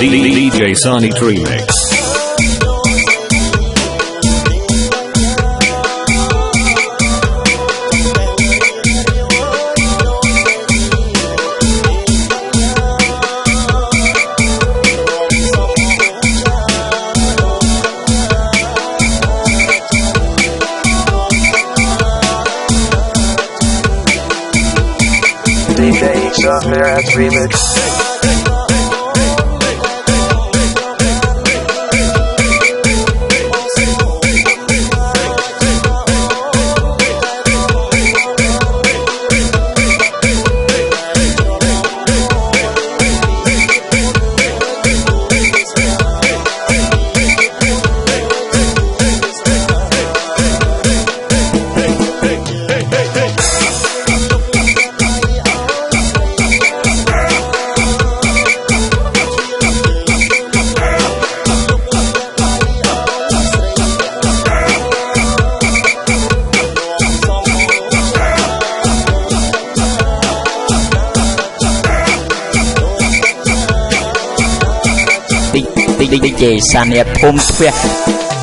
DJ Sonic Remix DJ Summer Remix. DJ សានៀភូមិទ្វះ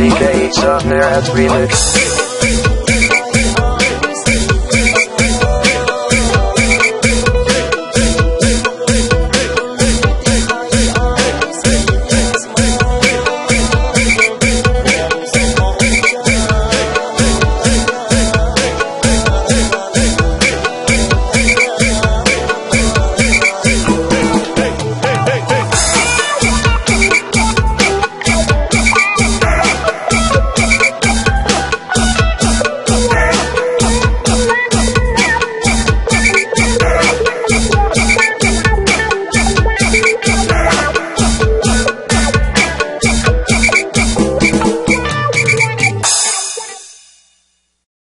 DK, it's up there at Remix.